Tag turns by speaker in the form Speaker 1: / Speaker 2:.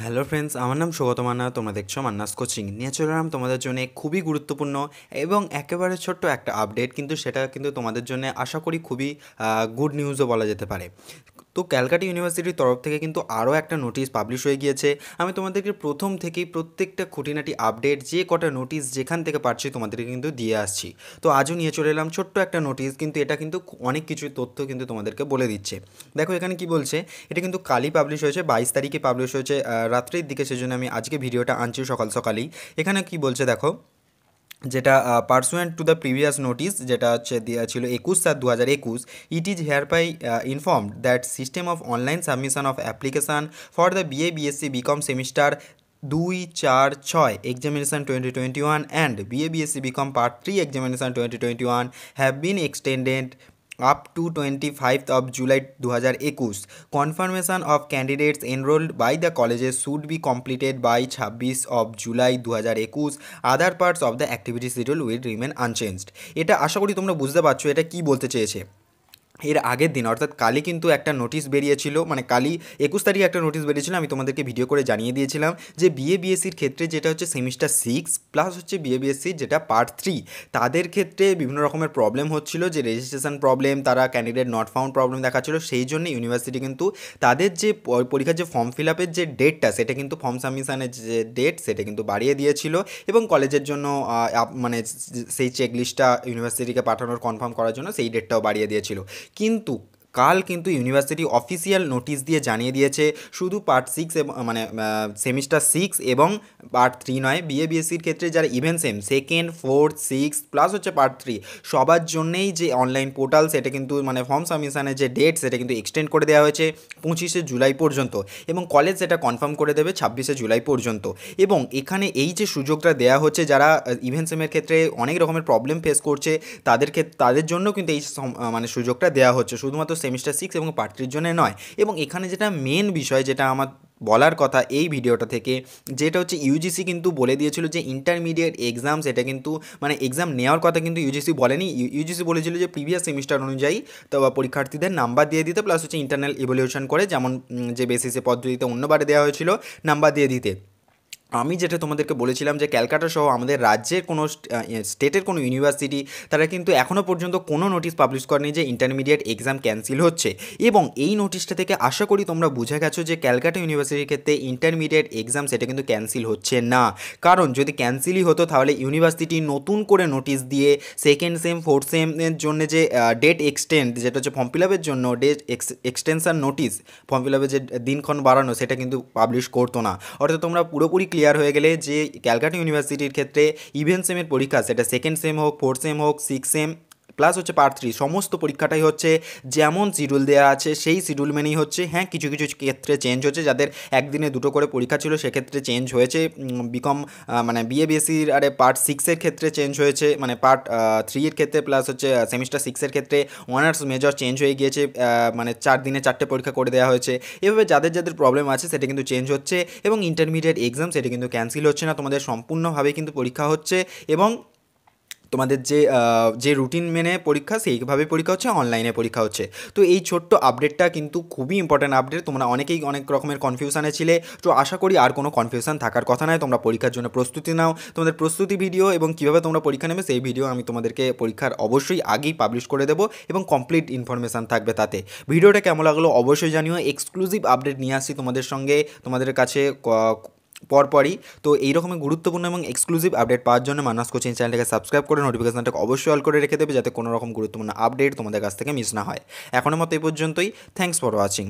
Speaker 1: Hello friends আমার নাম সৌগত মান্না, তোমরা দেখছ মান্নাস কোচিং নিয়ে চলে এলাম তোমাদের জন্য খুবই গুরুত্বপূর্ণ এবং একেবারে ছোট্ট একটা আপডেট কিন্তু সেটা কিন্তু তোমাদের জন্য আশা করি খুবই গুড নিউজও বলা যেতে পারে। তো ক্যালকাটা ইউনিভার্সিটির তরফ থেকে কিন্তু আরও একটা নোটিশ পাবলিশ হয়ে গিয়েছে। আমি তোমাদেরকে প্রথম থেকেই প্রত্যেকটা খুঁটিনাটি আপডেট যে কটা নোটিশ যেখান থেকে পারছি তোমাদেরকে কিন্তু দিয়ে আসছি। তো আজও নিয়ে চলে এলাম ছোট্ট একটা নোটিশ কিন্তু এটা কিন্তু অনেক কিছু তথ্য কিন্তু তোমাদেরকে বলে দিচ্ছে। দেখো এখানে কি বলছে, এটা কিন্তু কালই পাবলিশ হয়েছে, বাইশ তারিখে পাবলিশ হয়েছে রাত্রির দিকে, সেজন্য আমি আজকে ভিডিওটা আনছি সকাল সকালেই। এখানে কি বলছে দেখো, যেটা pursuant to the previous notice যেটা হচ্ছে দেওয়া ছিল একুশ সাত দু হাজার একুশ it is hereby informed that system of online submission of application for the BA BSc BCom semester দুই চার ছয় examination twenty twenty one and BA BSc BCom part three examination twenty twenty one have been extended up to twenty five of July দু হাজার একুশ confirmation of candidates enrolled by the colleges should be completed by ছাব্বিশ of July দু হাজার একুশ other parts of the activity schedule will remain unchanged এটা আশা করি তোমরা বুঝতে পারছ। এটা কী বলতে চেয়েছে? এর আগের দিন, অর্থাৎ কালই কিন্তু একটা নোটিশ বেরিয়েছিল মানে কালই একুশ তারিখে একটা নোটিশ বেরিয়েছিল, আমি তোমাদেরকে ভিডিও করে জানিয়ে দিয়েছিলাম যে বিএ বিএসসির ক্ষেত্রে যেটা হচ্ছে সেমিস্টার সিক্স প্লাস হচ্ছে বিএ বিএসসি যেটা পার্ট থ্রি তাদের ক্ষেত্রে বিভিন্ন রকমের প্রবলেম হচ্ছিল, যে রেজিস্ট্রেশন প্রবলেম তারা ক্যান্ডিডেট নট ফাউন্ড প্রবলেম দেখাচ্ছিল, সেই জন্য ইউনিভার্সিটি কিন্তু তাদের যে পরীক্ষার যে ফর্ম ফিল আপের যে ডেটটা সেটা কিন্তু ফর্ম সাবমিশনের যে ডেট সেটা কিন্তু বাড়িয়ে দিয়েছিল এবং কলেজের জন্য মানে সেই চেকলিস্টটা ইউনিভার্সিটিকে পাঠানোর কনফার্ম করার জন্য সেই ডেটটাও বাড়িয়ে দিয়েছিল। কিন্তু কাল কিন্তু ইউনিভার্সিটি অফিসিয়াল নোটিশ দিয়ে জানিয়ে দিয়েছে, শুধু পার্ট সিক্স মানে সেমিস্টার সিক্স এবং পার্ট থ্রি নয় বিএ বিএসসির ক্ষেত্রে যারা even sem second fourth six plus হচ্ছে পার্ট থ্রি সবার জন্যেই যে অনলাইন পোর্টাল সেটা কিন্তু মানে ফর্ম সাবমিশনের যে ডেট সেটা কিন্তু এক্সটেন্ড করে দেওয়া হয়েছে পঁচিশে জুলাই পর্যন্ত এবং কলেজ সেটা কনফার্ম করে দেবে ছাব্বিশে জুলাই পর্যন্ত এবং এখানে এই যে সুযোগটা দেওয়া হচ্ছে যারা ইভেন সেমের ক্ষেত্রে অনেক রকমের প্রবলেম ফেস করছে, তাদের ক্ষেত্রে তাদের জন্য কিন্তু এই মানে সুযোগটা দেওয়া হচ্ছে। শুধুমাত্র সেমিস্টার সিক্স এবং পার্ট থ্রির জন্য নয়। এবং এখানে যেটা মেন বিষয় যেটা আমার বলার কথা এই ভিডিওটা থেকে, যেটা হচ্ছে ইউজিসি কিন্তু বলে দিয়েছিল যে ইন্টারমিডিয়েট এক্সাম সেটা কিন্তু মানে এক্সাম নেওয়ার কথা কিন্তু ইউজিসি বলেনি। ইউজিসি বলেছিল যে প্রিভিয়াস সেমিস্টার অনুযায়ী তো পরীক্ষার্থীদের নাম্বার দিয়ে দিতে প্লাস হচ্ছে ইন্টারনাল ইভলিউশন করে, যেমন যে বেসিসে পদ্ধতিতে অন্যবারে দেওয়া হয়েছিল নাম্বার দিয়ে দিতে। আমি যেটা তোমাদেরকে বলেছিলাম যে ক্যালকাটা সহ আমাদের রাজ্যের কোনো স্টেটের কোনো ইউনিভার্সিটি, তারা কিন্তু এখনও পর্যন্ত কোনো নোটিশ পাবলিশ করেনি যে ইন্টারমিডিয়েট এক্সাম ক্যান্সেল হচ্ছে। এবং এই নোটিশটা থেকে আশা করি তোমরা বুঝে গেছো যে ক্যালকাটা ইউনিভার্সিটির ক্ষেত্রে ইন্টারমিডিয়েট এক্সাম সেটা কিন্তু ক্যান্সেল হচ্ছে না। কারণ যদি ক্যান্সেলই হতো তাহলে ইউনিভার্সিটি নতুন করে নোটিশ দিয়ে সেকেন্ড সেম ফোর্থ সেমের জন্য যে ডেট এক্সটেন্ড যেটা হচ্ছে ফর্ম ফিল আপের জন্য date extension notice form fill আপের যে দিনক্ষণ বাড়ানো, সেটা কিন্তু পাবলিশ করতো না। অর্থাৎ তোমরা পুরোপুরি ক্লিয়ার হয়ে গেলে যে ক্যালকাটা ইউনিভার্সিটির ক্ষেত্রে ইভেন সেমের পরীক্ষা, সেটা সেকেন্ড সেম হোক ফোর্থ সেম হোক সিক্স সেম প্লাস হচ্ছে পার্ট থ্রি সমস্ত পরীক্ষাটাই হচ্ছে যেমন শিডিউল দেওয়া আছে, সেই শিডিউল মেনেই হচ্ছে হ্যাঁ কিছু কিছু ক্ষেত্রে চেঞ্জ হচ্ছে, যাদের একদিনে দুটো করে পরীক্ষা ছিল, সেক্ষেত্রে চেঞ্জ হয়েছে বিকম মানে বিএ বিএসসির আরে পার্ট সিক্সের ক্ষেত্রে চেঞ্জ হয়েছে মানে পার্ট থ্রির ক্ষেত্রে প্লাস হচ্ছে সেমিস্টার সিক্সের ক্ষেত্রে অনার্স মেজর চেঞ্জ হয়ে গিয়েছে মানে চার দিনে চারটে পরীক্ষা করে দেওয়া হয়েছে। এভাবে যাদের যাদের প্রবলেম আছে, সেটা কিন্তু চেঞ্জ হচ্ছে এবং ইন্টারমিডিয়েট এক্সাম সেটা কিন্তু ক্যান্সেল হচ্ছে না, তোমাদের সম্পূর্ণভাবে কিন্তু পরীক্ষা হচ্ছে এবং তোমাদের যে যে রুটিন মেনে পরীক্ষা, সেইভাবে পরীক্ষা হচ্ছে অনলাইনে পরীক্ষা হচ্ছে। তো এই ছোট্ট আপডেটটা কিন্তু খুবই ইম্পর্ট্যান্ট আপডেট তোমরা অনেকেই অনেক রকমের কনফিউশনে ছিলে। তো আশা করি আর কোনো কনফিউশন থাকার কথা নয় তোমরা পরীক্ষার জন্য প্রস্তুতি নাও। তোমাদের প্রস্তুতি ভিডিও এবং কীভাবে তোমরা পরীক্ষা নেবে, সেই ভিডিও আমি তোমাদেরকে পরীক্ষার অবশ্যই আগেই পাবলিশ করে দেবো এবং কমপ্লিট ইনফরমেশান থাকবে তাতে। ভিডিওটা কেমন লাগল অবশ্যই জানিও। এক্সক্লুসিভ আপডেট নিয়ে আসছি তোমাদের সঙ্গে। তোমাদের কাছে পরপরই। তো এইরকমই গুরুত্বপূর্ণ এবং এক্সক্লুসিভ আপডেট পাওয়ার জন্য মানাস কোচিং চ্যানেলটাকে সাবস্ক্রাইব করে নোটিফিকেশনটাকে অবশ্যই অল করে রেখে দেবে যাতে কোনো রকম গুরুত্বপূর্ণ আপডেট তোমাদের কাছ থেকে মিস না হয়। এখনের মতো এই পর্যন্তই। Thanks for watching